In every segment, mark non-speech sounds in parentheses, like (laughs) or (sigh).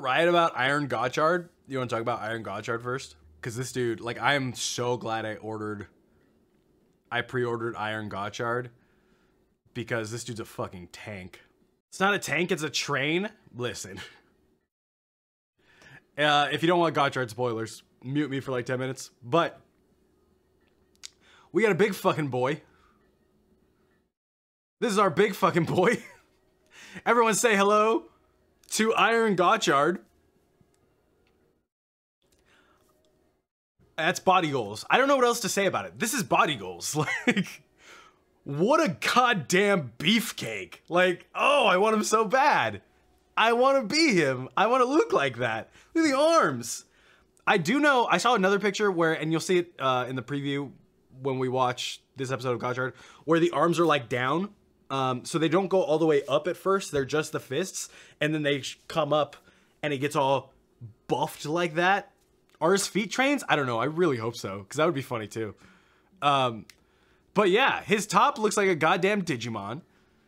Riot about Iron Gotchard. You want to talk about Iron Gotchard first? Because this dude, like, I am so glad I ordered, I pre-ordered Iron Gotchard because this dude's a fucking tank. It's not a tank, it's a train. Listen. (laughs) Uh, if you don't want Gotchard spoilers, mute me for like 10 minutes. But we got a big fucking boy. This is our big fucking boy. (laughs) Everyone say hello to Iron Gotchard. That's body goals. I don't know what else to say about it. This is body goals. (laughs) Like, what a goddamn beefcake. Like, oh, I want him so bad. I want to be him. I want to look like that. Look at the arms. I do know, I saw another picture where, and you'll see it uh, in the preview when we watch this episode of Gotchard, where the arms are like down. Um, so they don't go all the way up at first. They're just the fists. And then they come up and it gets all buffed like that. Are his feet trains? I don't know. I really hope so. Because that would be funny too. Um, but yeah, his top looks like a goddamn Digimon.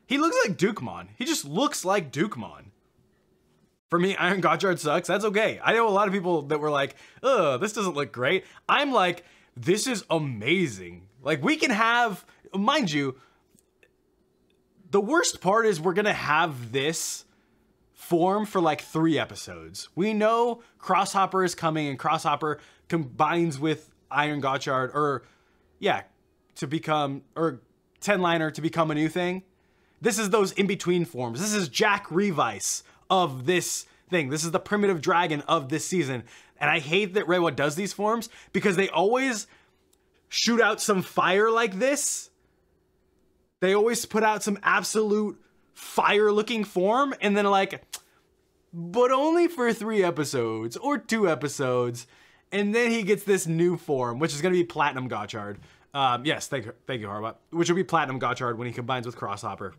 He looks like Dukemon. He just looks like Dukemon. For me, Iron Gotchard sucks. That's okay. I know a lot of people that were like, ugh, this doesn't look great. I'm like, this is amazing. Like, we can have, mind you, the worst part is we're gonna have this form for like three episodes. We know Crosshopper is coming and Crosshopper combines with Iron Gotchard, or yeah, to become, or 10 liner to become a new thing. This is those in between forms. This is Jack Revice of this thing. This is the primitive dragon of this season. And I hate that Reiwa does these forms because they always shoot out some fire like this. They always put out some absolute fire looking form and then like, but only for three episodes or two episodes. And then he gets this new form, which is going to be Platinum Gotchard. Um, yes, thank thank you, Harba. Which will be Platinum Gotchard when he combines with Crosshopper.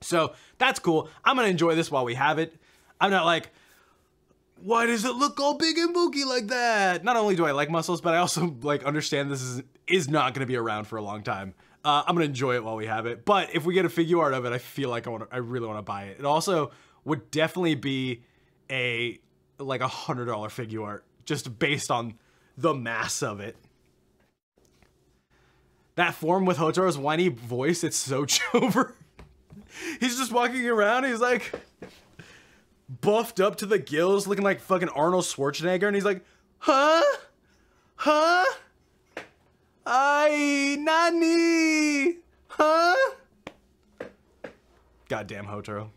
So that's cool. I'm gonna enjoy this while we have it. I'm not like, why does it look all big and bulky like that? Not only do I like muscles, but I also like understand this is is not gonna be around for a long time. Uh, I'm gonna enjoy it while we have it. But if we get a figure art of it, I feel like I want I really want to buy it. It also would definitely be a like a hundred dollar figure art just based on the mass of it. That form with Hotaro's whiny voice, it's so (laughs) Chover. he's just walking around, he's like buffed up to the gills, looking like fucking Arnold Schwarzenegger, and he's like, huh? Huh? I nani? Huh? Goddamn Hotaro.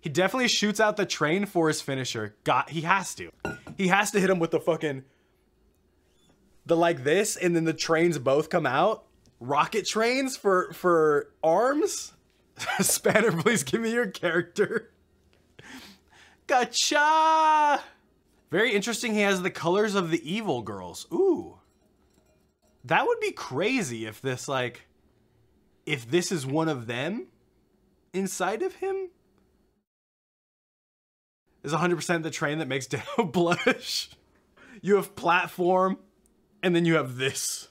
He definitely shoots out the train for his finisher. God, he has to. He has to hit him with the fucking the like this, and then the trains both come out. Rocket trains for for arms. (laughs) Spanner, please give me your character. Gotcha! Very interesting. He has the colors of the evil girls. Ooh. That would be crazy if this, like, if this is one of them inside of him. Is 100% the train that makes (laughs) Dano blush. You have platform, and then you have this.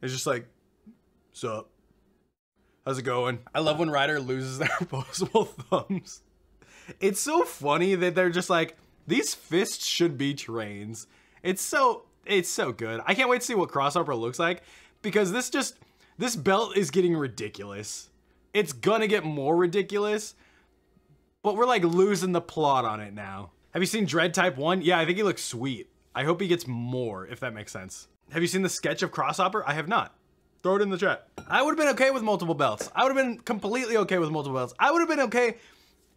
It's just like, sup? How's it going? I love when Rider loses (laughs) their opposable thumbs. It's so funny that they're just like, these fists should be trains. It's so, it's so good. I can't wait to see what Crosshopper looks like because this just, this belt is getting ridiculous. It's gonna get more ridiculous, but we're like losing the plot on it now. Have you seen Dread Type 1? Yeah, I think he looks sweet. I hope he gets more, if that makes sense. Have you seen the sketch of Crosshopper? I have not. Throw it in the chat. I would have been okay with multiple belts. I would have been completely okay with multiple belts. I would have been okay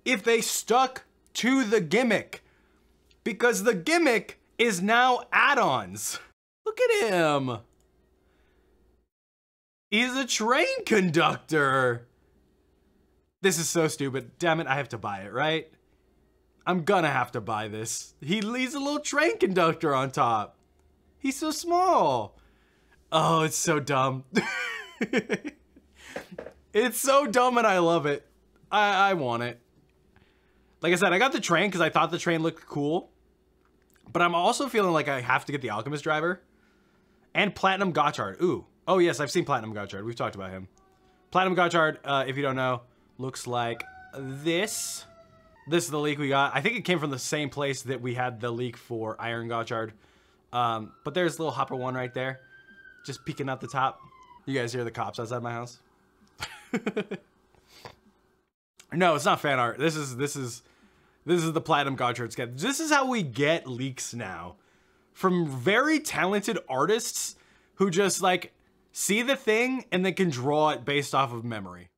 if they stuck to the gimmick. Because the gimmick is now add-ons. Look at him. He's a train conductor. This is so stupid. Damn it, I have to buy it, right? I'm gonna have to buy this. He leaves a little train conductor on top. He's so small. Oh, it's so dumb. (laughs) it's so dumb and I love it. I, I want it. Like I said, I got the train because I thought the train looked cool. But I'm also feeling like I have to get the Alchemist driver. And Platinum Gotchard. Ooh. Oh, yes, I've seen Platinum Gotchard. We've talked about him. Platinum Gotchard, uh, if you don't know, looks like this. This is the leak we got. I think it came from the same place that we had the leak for Iron Gotchard. Um, but there's little Hopper 1 right there. Just peeking out the top. You guys hear the cops outside my house? (laughs) no, it's not fan art. This is this is this is the Platinum Gotchard sketch. This is how we get leaks now. From very talented artists who just like see the thing and then can draw it based off of memory.